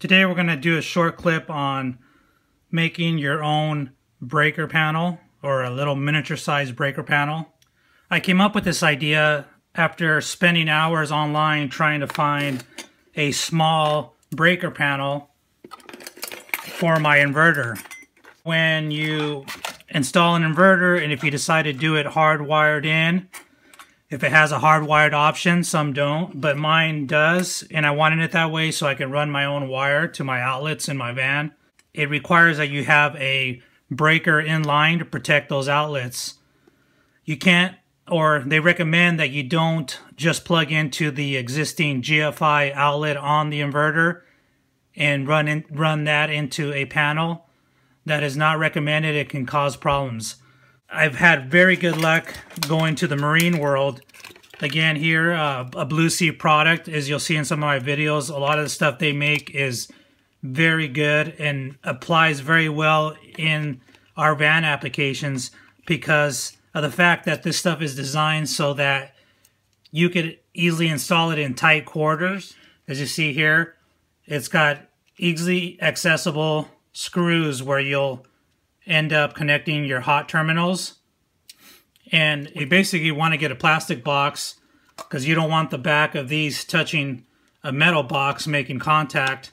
Today we're going to do a short clip on making your own breaker panel or a little miniature sized breaker panel. I came up with this idea after spending hours online trying to find a small breaker panel for my inverter. When you install an inverter and if you decide to do it hardwired in, if it has a hardwired option, some don't, but mine does, and I wanted it that way so I can run my own wire to my outlets in my van. It requires that you have a breaker in line to protect those outlets. You can't, or they recommend that you don't just plug into the existing GFI outlet on the inverter and run in, run that into a panel. That is not recommended. It can cause problems. I've had very good luck going to the marine world. Again, here, uh, a Blue Sea product, as you'll see in some of my videos, a lot of the stuff they make is very good and applies very well in our van applications because of the fact that this stuff is designed so that you could easily install it in tight quarters. As you see here, it's got easily accessible screws where you'll end up connecting your hot terminals. And you basically want to get a plastic box because you don't want the back of these touching a metal box making contact.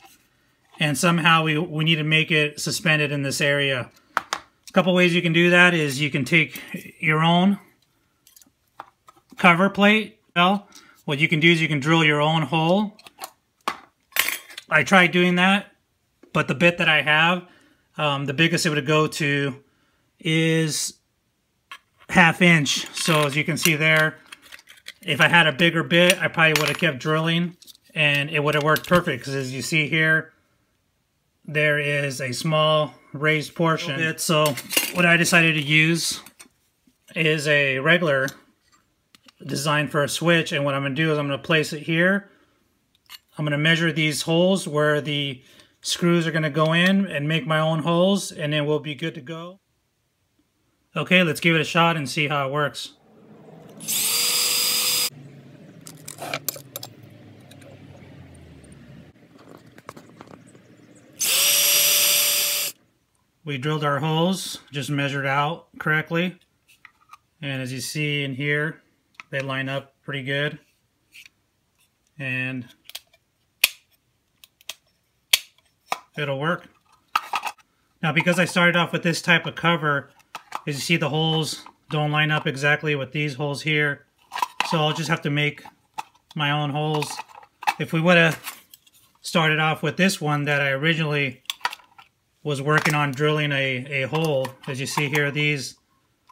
And somehow we, we need to make it suspended in this area. A couple ways you can do that is you can take your own cover plate. Well, what you can do is you can drill your own hole. I tried doing that, but the bit that I have um, the biggest it would go to is half inch. So as you can see there, if I had a bigger bit, I probably would have kept drilling and it would have worked perfect because as you see here, there is a small raised portion. Bit. So what I decided to use is a regular design for a switch and what I'm going to do is I'm going to place it here. I'm going to measure these holes where the Screws are going to go in and make my own holes and then we'll be good to go. Okay, let's give it a shot and see how it works. We drilled our holes, just measured out correctly. And as you see in here, they line up pretty good. And it'll work. Now because I started off with this type of cover, as you see the holes don't line up exactly with these holes here. So I'll just have to make my own holes. If we would have started off with this one that I originally was working on drilling a, a hole, as you see here, these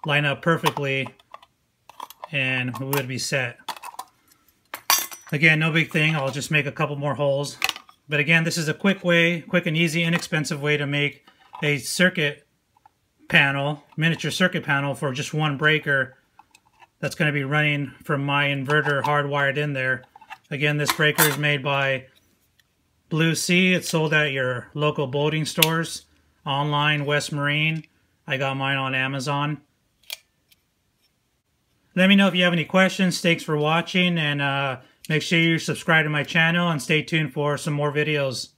line up perfectly and we would be set. Again, no big thing. I'll just make a couple more holes but again, this is a quick way, quick and easy, inexpensive way to make a circuit panel, miniature circuit panel for just one breaker that's going to be running from my inverter hardwired in there. Again, this breaker is made by Blue Sea. It's sold at your local boating stores, online, West Marine. I got mine on Amazon. Let me know if you have any questions. Thanks for watching, and uh, Make sure you subscribe to my channel and stay tuned for some more videos.